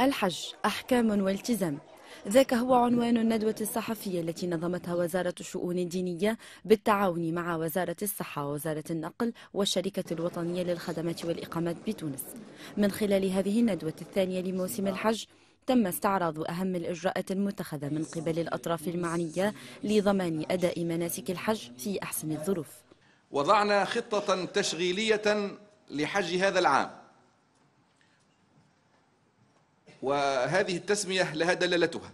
الحج أحكام والتزام. ذاك هو عنوان الندوة الصحفية التي نظمتها وزارة الشؤون الدينية بالتعاون مع وزارة الصحة ووزارة النقل والشركة الوطنية للخدمات والإقامات بتونس. من خلال هذه الندوة الثانية لموسم الحج تم استعراض أهم الإجراءات المتخذة من قبل الأطراف المعنية لضمان أداء مناسك الحج في أحسن الظروف. وضعنا خطة تشغيلية لحج هذا العام. وهذه التسمية لها دلالتها.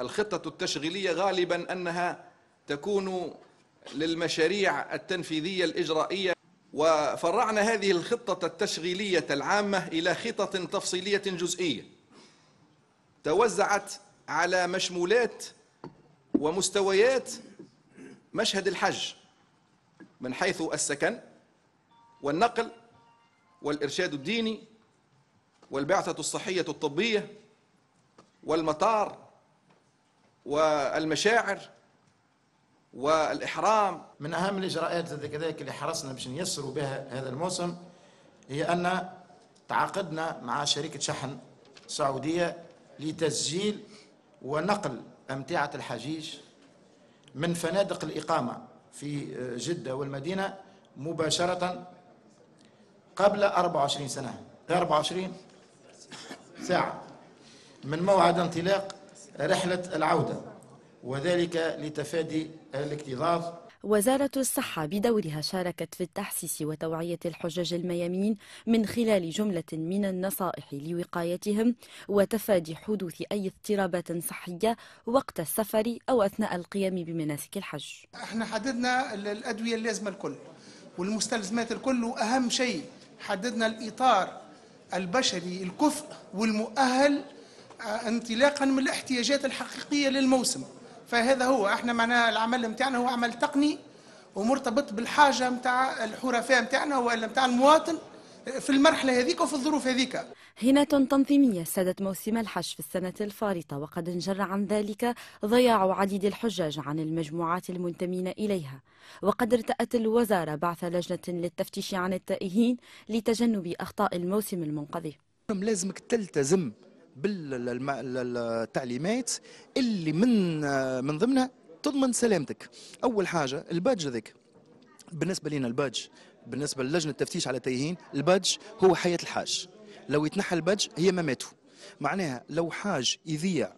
الخطة التشغيلية غالبا أنها تكون للمشاريع التنفيذية الإجرائية. وفرعنا هذه الخطة التشغيلية العامة إلى خطط تفصيلية جزئية. توزعت على مشمولات ومستويات مشهد الحج من حيث السكن والنقل والإرشاد الديني والبعثة الصحية الطبية والمطار والمشاعر والإحرام. من أهم الإجراءات كذلك اللي حرصنا باش نيسروا بها هذا الموسم هي أن تعاقدنا مع شركة شحن سعودية لتسجيل ونقل أمتعة الحجيج من فنادق الإقامة في جدة والمدينة مباشرة قبل 24 سنة 24 ساعة. من موعد انطلاق رحلة العودة وذلك لتفادي الاكتظاظ. وزارة الصحة بدورها شاركت في التحسيس وتوعية الحجاج الميامين من خلال جملة من النصائح لوقايتهم وتفادي حدوث أي اضطرابات صحية وقت السفر أو أثناء القيام بمناسك الحج. إحنا حددنا الأدوية اللازمة الكل والمستلزمات الكل وأهم شيء حددنا الإطار البشري الكفء والمؤهل انطلاقا من الاحتياجات الحقيقية للموسم. فهذا هو إحنا معناها العمل نتاعنا هو عمل تقني ومرتبط بالحاجة نتاع الحرفاء نتاعنا ولا نتاع المواطن. في المرحلة هذيك وفي الظروف هذيك. هنة تنظيمية سادت موسم الحج في السنة الفارطة وقد انجر عن ذلك ضياع عديد الحجاج عن المجموعات المنتمين إليها. وقد ارتأت الوزارة بعث لجنة للتفتيش عن التائهين لتجنب أخطاء الموسم المنقذي لازمك تلتزم بالتعليمات اللي من من ضمنها تضمن سلامتك. أول حاجة البادج ذاك بالنسبة لنا ال badge بالنسبة للجنة التفتيش على التايهين ال badge هو حياة الحاج. لو يتنحى ال badge هي ما ماتوا. معناها لو حاج يضيع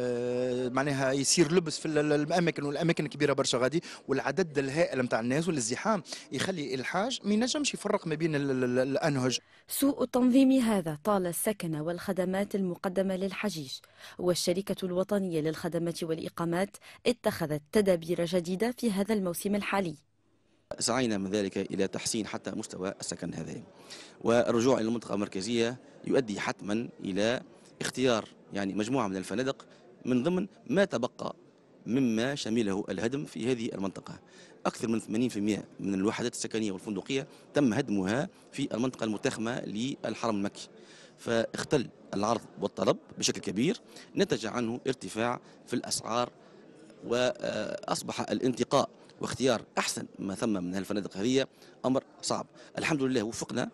آه، معناها يصير لبس في الأماكن والأماكن الكبيرة برشا غادي والعدد الهائل نتاع الناس والازدحام يخلي الحاج ما ينجمش يفرق ما بين الأنهج. سوء التنظيم هذا طال السكن والخدمات المقدمة للحجيج والشركة الوطنية للخدمات والإقامات اتخذت تدابير جديدة في هذا الموسم الحالي. سعينا من ذلك إلى تحسين حتى مستوى السكن هذا والرجوع إلى المنطقة المركزية يؤدي حتما إلى اختيار يعني مجموعة من الفنادق من ضمن ما تبقى مما شمله الهدم في هذه المنطقة. أكثر من 80% من الوحدات السكنية والفندقية تم هدمها في المنطقة المتاخمة للحرم المكي. فاختل العرض والطلب بشكل كبير نتج عنه ارتفاع في الأسعار وأصبح الانتقاء واختيار أحسن ما ثم من الفنادق هذه أمر صعب. الحمد لله وفقنا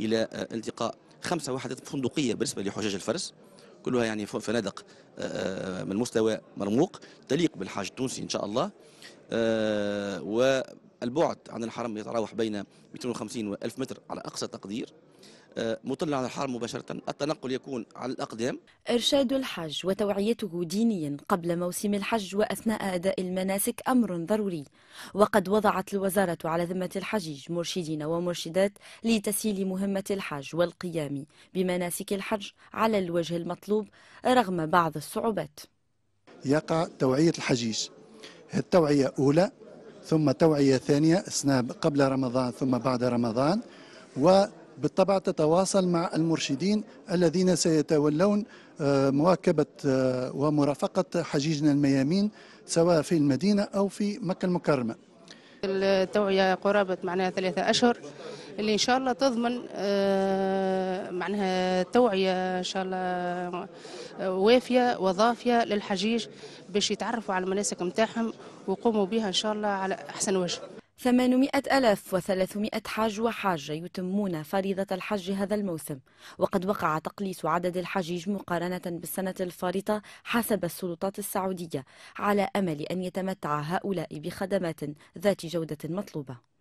إلى التقاء خمسة وحدات فندقية بالنسبة لحجاج الفرس كلها يعني فنادق آه، من مستوى مرموق تليق بالحاج التونسي إن شاء الله آه، والبعد عن الحرم يتراوح بين 250 و 1000 متر على أقصى تقدير. مطل على الحرم مباشرة. التنقل يكون على الأقدام. إرشاد الحج وتوعيته دينيا قبل موسم الحج وأثناء أداء المناسك أمر ضروري. وقد وضعت الوزارة على ذمة الحجيج مرشدين ومرشدات لتسهيل مهمة الحج والقيام بمناسك الحج على الوجه المطلوب رغم بعض الصعوبات. يقع توعية الحجيج. التوعية أولى ثم توعية ثانية قبل رمضان ثم بعد رمضان و بالطبع تتواصل مع المرشدين الذين سيتولون آه، مواكبة آه، ومرافقة حجيجنا الميامين سواء في المدينة أو في مكة المكرمة. التوعية قرابة معناها ثلاثة أشهر اللي إن شاء الله تضمن آه، معناها توعية إن شاء الله وافية وضافية للحجيج باش يتعرفوا على المناسك متاعهم ويقوموا بها إن شاء الله على أحسن وجه. 800 ألاف وثلاثمائة حاج وحاجة يتمون فريضة الحج هذا الموسم وقد وقع تقليص عدد الحجيج مقارنة بالسنة الفارطة حسب السلطات السعودية على أمل أن يتمتع هؤلاء بخدمات ذات جودة مطلوبة.